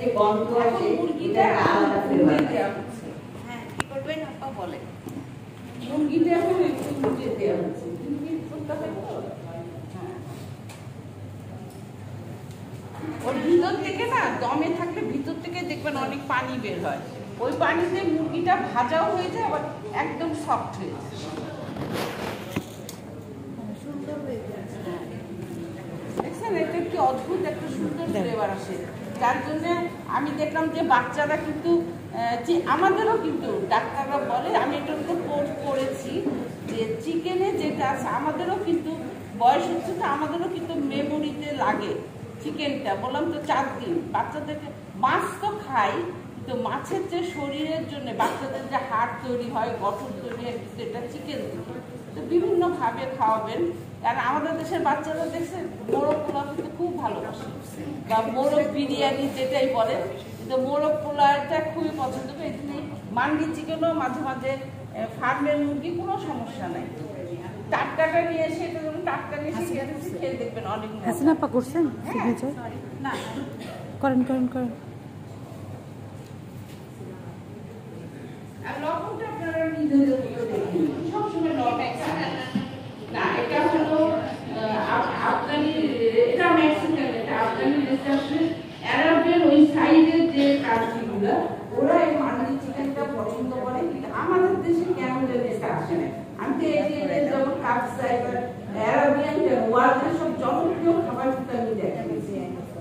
যে গন্ধ আসে মুরগিটা আলাদা ফ্লেভার হ্যাঁ। কি করবেন? আপা বলে মুরগিটা এখন একটু মুরগি দেওয়া হচ্ছে মুরগি করতে হয় হ্যাঁ। ওর ভিতর থেকে না দমে থাকলে ভিতর থেকে দেখবেন অনেক পানি বের হয়। ওই পানিতে মুরগিটা ভাজাও হয়ে যায় আবার একদম সফট হয়ে যায়। সুন্দর হয়ে দেখছেন? এটা কি অদ্ভুত একটা সুন্দর ফ্লেভার আসে। যার জন্যে আমি দেখলাম যে বাচ্চারা কিন্তু যে আমাদেরও কিন্তু ডাক্তাররা বলে, আমি এটার উপর কোর্স করেছি যে চিকেনে যেটা আছে, আমাদেরও কিন্তু বয়স হচ্ছে তো আমাদেরও কিন্তু মেমোরিতে লাগে চিকেনটা বললাম তো চার দিন। বাচ্চাদেরকে মাছ তো খাই, কিন্তু মাছের যে শরীরের জন্য, বাচ্চাদের যে হাড় তৈরি হয়, গঠন তৈরি হয় কিন্তু এটা চিকেন তো বিভিন্নভাবে খাওয়াবেন। কারণ আমাদের দেশের বাচ্চারা দেখছে মোরগ পোলাও কিন্তু খুব ভালোবাসে। বা মোরগ বিরিয়ানি যেটাই বলে কিন্তু মোরগ পোলাওটা খুবই পছন্দ করে। জন্য মান্ডি চিকেনও মাঝে মাঝে ফার্মের মুরগি কোনো সমস্যা নাই। টাটকাটা নিয়ে এসে এটা টাটকা নিয়ে এসে খেয়ে দেখবেন অনেক। করছেন? হ্যাঁ, না। করেন করেন করেন আর লবণটা আপনারা নিজেদের মতো দেখে নিন। সবসময় লবণ না এটা হলো আহ, আফ- আফগানি এটা মেক্সিকান এটা আফগানি রেস্টুরেন্ট অ্যারাবের ওই সাইডের যে কান্ট্রিগুলো ওরা এই মান্ডি চিকেনটা পছন্দ করে কিন্তু আমাদের দেশে কেমন এটা আসে না। আমি তো এই যে যেমন কাপসাই বা অ্যারাবিয়ান ওয়ার্ল্ডের সব জনপ্রিয় খাবার কিন্তু আমি দেখেছি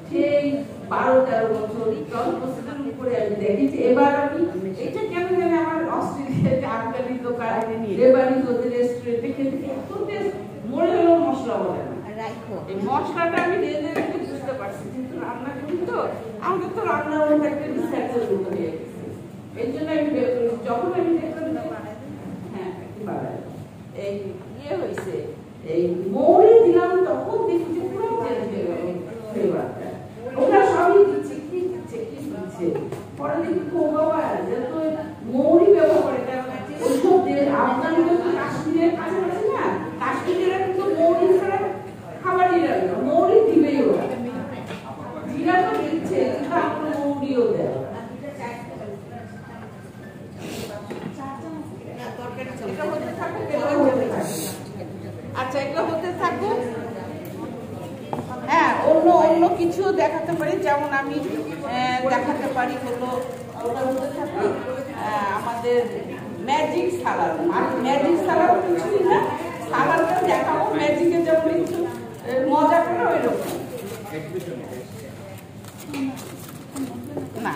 সেই বারো তেরো বছর দশ বছরের উপরে আমি দেখেছি এবার আমি এটা কেন জানি আমার অস্ট্রেলিয়াতে আফগানি দোকান লেবানি ওদের রেস্টুরেন্টে খেতে এত টেস্ট মনে হলো মশলা বলে না। মশলাটা আমি নিজে বুঝতে পারছি কিন্তু রান্না করি তো আমাদের তো রান্নার মধ্যে একটা রিসার্চের মতো হয়ে গেছে এই জন্য আমি বের করি যখন আমি দেখলাম যে হ্যাঁ একটু বাড়াই। এই ইয়ে হয়েছে এই মৌরি দিলাম তখন দেখি যে পুরো চেঞ্জ হয়ে গেল ফ্লেভারটা ওরা সবই দিচ্ছে কি দিচ্ছে কি দিচ্ছে? পরে দেখি ও বাবা যে তো মৌরি ব্যবহার করে ওইসব যে আফগানিরা তো কাশ্মীরের কাছাকাছি না? কাশ্মীরেরা কিন্তু মৌরি ছাড়া খাবারই রাখে না মৌরি দিবেই ওরা। জিরা তো দিচ্ছে কিন্তু আমরা মৌরিও দেয় এটা হতে থাকুক আচ্ছা এগুলো হতে থাকুক হ্যাঁ অন্য অন্য কিছু দেখাতে পারি যেমন আমি দেখাতে পারি হলো আমাদের ম্যাজিক সালাদ ম্যাজিক সালাদ কিছুই না সালাদটা দেখাবো ম্যাজিকের যেমন আহ, মজা করে ওই রকম না।